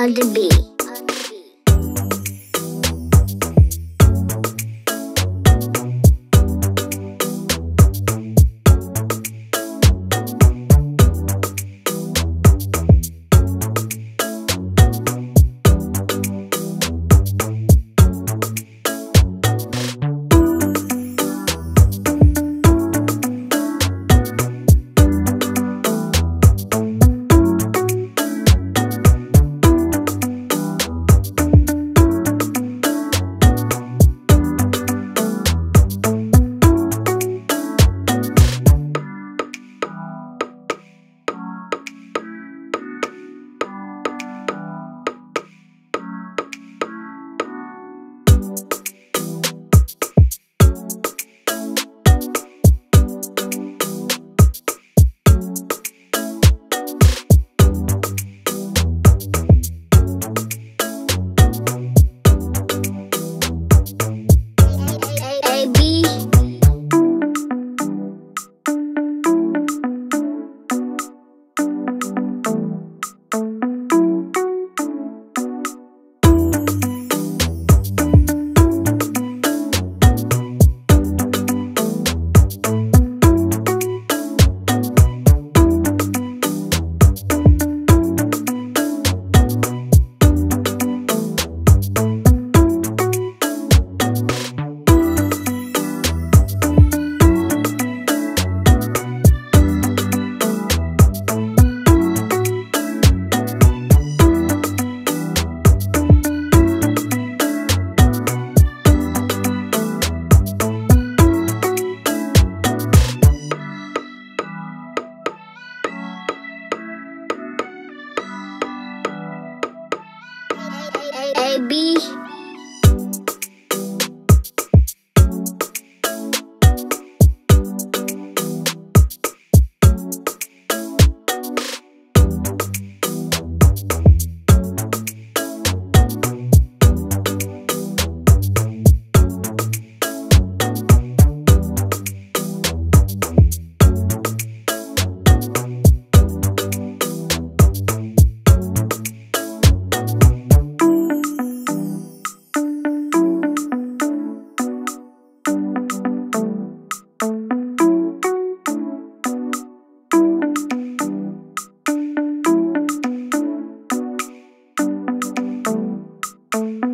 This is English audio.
on the beat. A B Thanks.